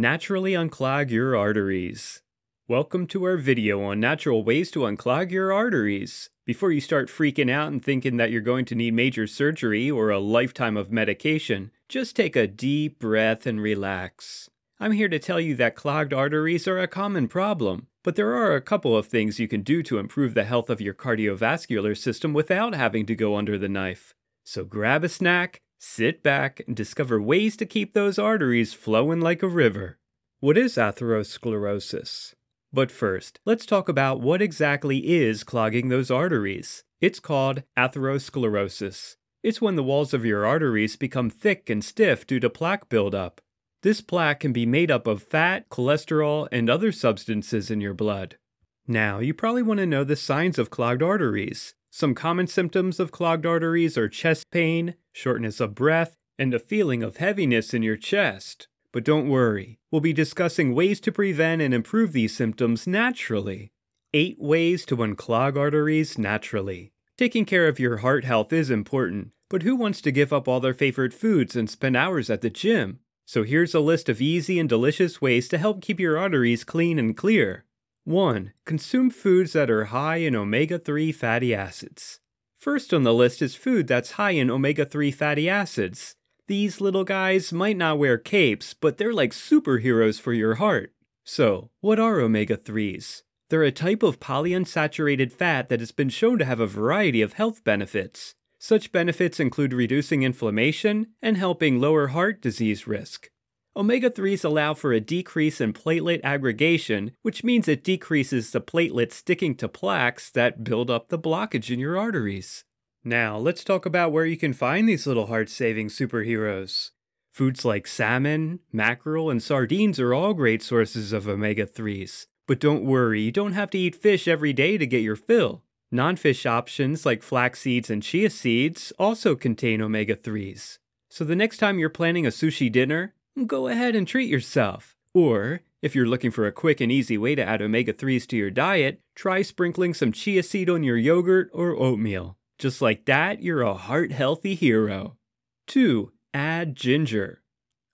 Naturally unclog your arteries. Welcome to our video on natural ways to unclog your arteries. Before you start freaking out and thinking that you're going to need major surgery or a lifetime of medication, just take a deep breath and relax. I'm here to tell you that clogged arteries are a common problem, but there are a couple of things you can do to improve the health of your cardiovascular system without having to go under the knife. So grab a snack, sit back, and discover ways to keep those arteries flowing like a river. What is atherosclerosis? But first, let's talk about what exactly is clogging those arteries. It's called atherosclerosis. It's when the walls of your arteries become thick and stiff due to plaque buildup. This plaque can be made up of fat, cholesterol, and other substances in your blood. Now, you probably want to know the signs of clogged arteries. Some common symptoms of clogged arteries are chest pain, shortness of breath, and a feeling of heaviness in your chest. But don't worry, we'll be discussing ways to prevent and improve these symptoms naturally. 8 ways to unclog arteries naturally. Taking care of your heart health is important, but who wants to give up all their favorite foods and spend hours at the gym? So here's a list of easy and delicious ways to help keep your arteries clean and clear. 1. Consume foods that are high in omega 3 fatty acids. First on the list is food that's high in omega 3 fatty acids. These little guys might not wear capes, but they're like superheroes for your heart. So, what are omega 3s? They're a type of polyunsaturated fat that has been shown to have a variety of health benefits. Such benefits include reducing inflammation and helping lower heart disease risk. Omega 3s allow for a decrease in platelet aggregation, which means it decreases the platelets sticking to plaques that build up the blockage in your arteries. Now, let's talk about where you can find these little heart saving superheroes. Foods like salmon, mackerel, and sardines are all great sources of omega 3s. But don't worry, you don't have to eat fish every day to get your fill. Non fish options like flax seeds and chia seeds also contain omega 3s. So the next time you're planning a sushi dinner, go ahead and treat yourself. Or, if you're looking for a quick and easy way to add omega 3s to your diet, try sprinkling some chia seed on your yogurt or oatmeal. Just like that, you're a heart healthy hero. 2. Add ginger.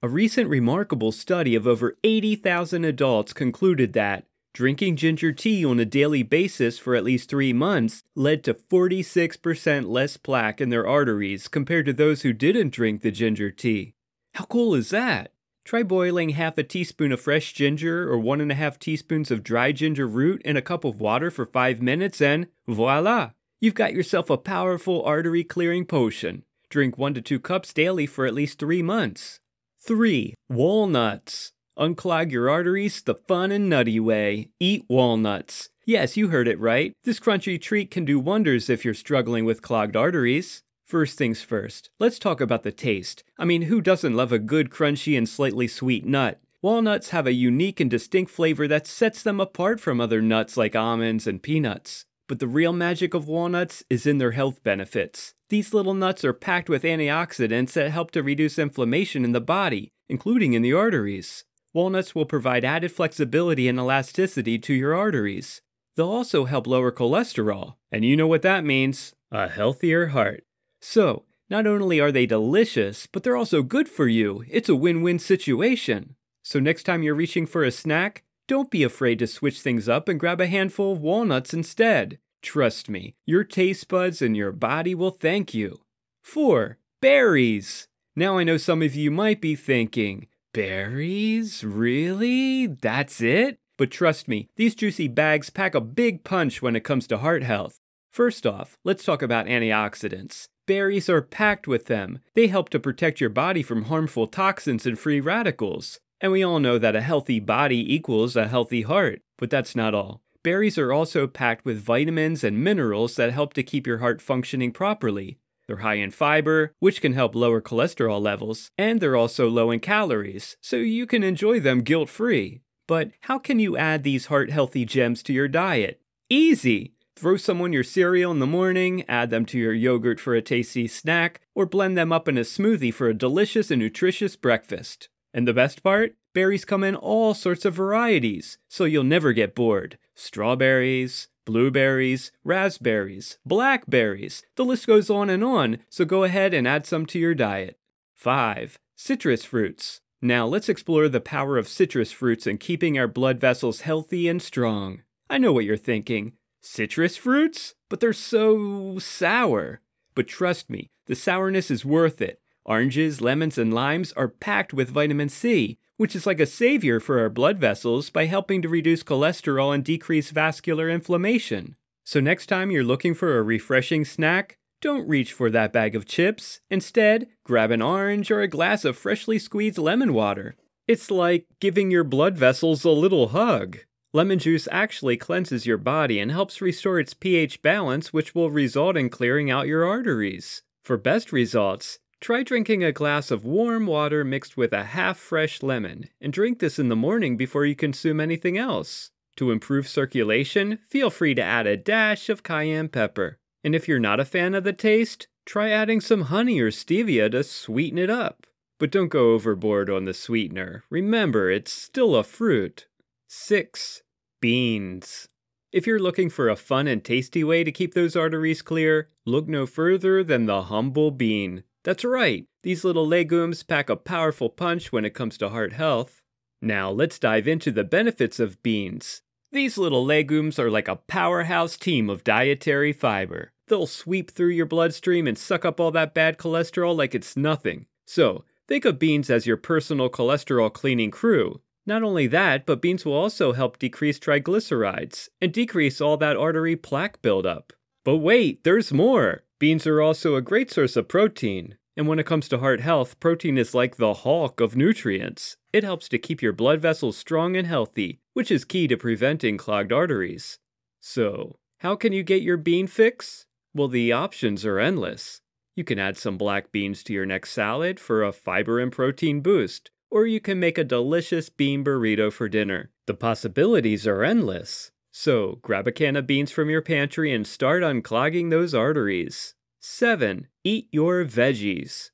A recent remarkable study of over 80,000 adults concluded that Drinking ginger tea on a daily basis for at least three months led to 46% less plaque in their arteries compared to those who didn't drink the ginger tea. How cool is that? Try boiling half a teaspoon of fresh ginger or one and a half teaspoons of dry ginger root in a cup of water for five minutes, and voila! You've got yourself a powerful artery clearing potion. Drink one to two cups daily for at least three months. 3. Walnuts. Unclog your arteries the fun and nutty way. Eat walnuts. Yes, you heard it right. This crunchy treat can do wonders if you're struggling with clogged arteries. First things first, let's talk about the taste. I mean, who doesn't love a good crunchy and slightly sweet nut? Walnuts have a unique and distinct flavor that sets them apart from other nuts like almonds and peanuts. But the real magic of walnuts is in their health benefits. These little nuts are packed with antioxidants that help to reduce inflammation in the body, including in the arteries. Walnuts will provide added flexibility and elasticity to your arteries. They'll also help lower cholesterol, and you know what that means a healthier heart. So, not only are they delicious, but they're also good for you. It's a win win situation. So, next time you're reaching for a snack, don't be afraid to switch things up and grab a handful of walnuts instead. Trust me, your taste buds and your body will thank you. 4. Berries. Now I know some of you might be thinking, Berries? Really? That's it? But trust me, these juicy bags pack a big punch when it comes to heart health. First off, let's talk about antioxidants. Berries are packed with them. They help to protect your body from harmful toxins and free radicals. And we all know that a healthy body equals a healthy heart. But that's not all. Berries are also packed with vitamins and minerals that help to keep your heart functioning properly. They're high in fiber, which can help lower cholesterol levels, and they're also low in calories, so you can enjoy them guilt free. But how can you add these heart healthy gems to your diet? Easy! Throw someone your cereal in the morning, add them to your yogurt for a tasty snack, or blend them up in a smoothie for a delicious and nutritious breakfast. And the best part? Berries come in all sorts of varieties, so you'll never get bored. Strawberries, blueberries, raspberries, blackberries. The list goes on and on, so go ahead and add some to your diet. 5. Citrus fruits. Now let's explore the power of citrus fruits in keeping our blood vessels healthy and strong. I know what you're thinking. Citrus fruits? But they're so sour. But trust me, the sourness is worth it. Oranges, lemons, and limes are packed with vitamin C, which is like a savior for our blood vessels by helping to reduce cholesterol and decrease vascular inflammation. So, next time you're looking for a refreshing snack, don't reach for that bag of chips. Instead, grab an orange or a glass of freshly squeezed lemon water. It's like giving your blood vessels a little hug. Lemon juice actually cleanses your body and helps restore its pH balance, which will result in clearing out your arteries. For best results, try drinking a glass of warm water mixed with a half fresh lemon, and drink this in the morning before you consume anything else. To improve circulation, feel free to add a dash of cayenne pepper. And if you're not a fan of the taste, try adding some honey or stevia to sweeten it up. But don't go overboard on the sweetener. Remember, it's still a fruit. 6. Beans. If you're looking for a fun and tasty way to keep those arteries clear, look no further than the humble bean. That's right, these little legumes pack a powerful punch when it comes to heart health. Now let's dive into the benefits of beans. These little legumes are like a powerhouse team of dietary fiber. They'll sweep through your bloodstream and suck up all that bad cholesterol like it's nothing. So, think of beans as your personal cholesterol cleaning crew. Not only that, but beans will also help decrease triglycerides and decrease all that artery plaque buildup. But wait, there's more! Beans are also a great source of protein. And when it comes to heart health, protein is like the hulk of nutrients. It helps to keep your blood vessels strong and healthy, which is key to preventing clogged arteries. So, how can you get your bean fix? Well, the options are endless. You can add some black beans to your next salad for a fiber and protein boost, or you can make a delicious bean burrito for dinner. The possibilities are endless. So, grab a can of beans from your pantry and start unclogging those arteries. 7. Eat your veggies.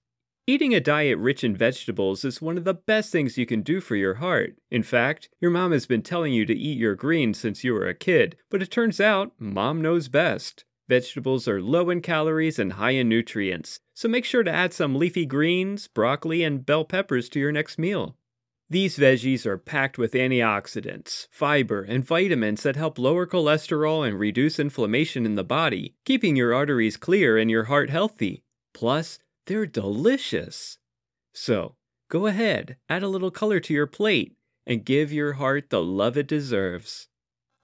Eating a diet rich in vegetables is one of the best things you can do for your heart. In fact, your mom has been telling you to eat your greens since you were a kid, but it turns out mom knows best. Vegetables are low in calories and high in nutrients, so make sure to add some leafy greens, broccoli, and bell peppers to your next meal. These veggies are packed with antioxidants, fiber, and vitamins that help lower cholesterol and reduce inflammation in the body, keeping your arteries clear and your heart healthy. Plus, they're delicious. So, go ahead, add a little color to your plate, and give your heart the love it deserves.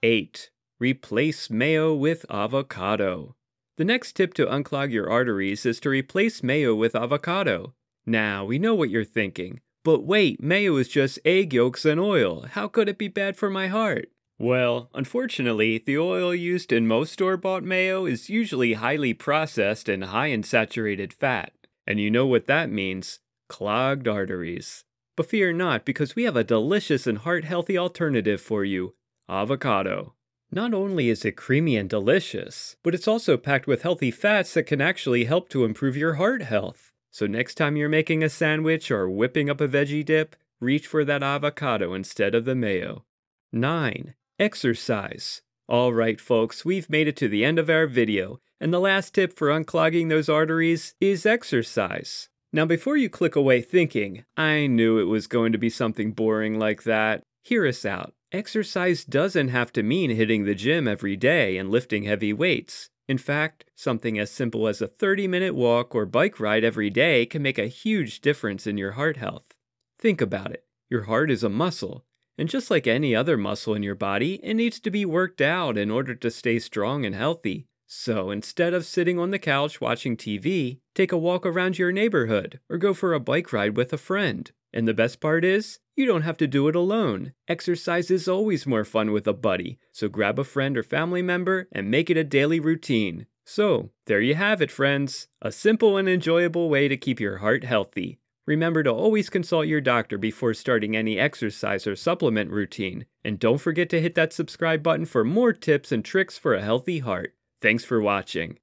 8. Replace mayo with avocado. The next tip to unclog your arteries is to replace mayo with avocado. Now, we know what you're thinking. But wait, mayo is just egg yolks and oil. How could it be bad for my heart? Well, unfortunately, the oil used in most store bought mayo is usually highly processed and high in saturated fat. And you know what that means clogged arteries. But fear not, because we have a delicious and heart healthy alternative for you avocado. Not only is it creamy and delicious, but it's also packed with healthy fats that can actually help to improve your heart health. So next time you're making a sandwich or whipping up a veggie dip, reach for that avocado instead of the mayo. 9. Exercise. Alright folks, we've made it to the end of our video, and the last tip for unclogging those arteries is exercise. Now before you click away thinking, I knew it was going to be something boring like that, hear us out. Exercise doesn't have to mean hitting the gym every day and lifting heavy weights. In fact, something as simple as a 30 minute walk or bike ride every day can make a huge difference in your heart health. Think about it your heart is a muscle, and just like any other muscle in your body, it needs to be worked out in order to stay strong and healthy. So instead of sitting on the couch watching TV, take a walk around your neighborhood or go for a bike ride with a friend. And the best part is, you don't have to do it alone. Exercise is always more fun with a buddy, so grab a friend or family member and make it a daily routine. So, there you have it, friends. A simple and enjoyable way to keep your heart healthy. Remember to always consult your doctor before starting any exercise or supplement routine. And don't forget to hit that subscribe button for more tips and tricks for a healthy heart. Thanks for watching.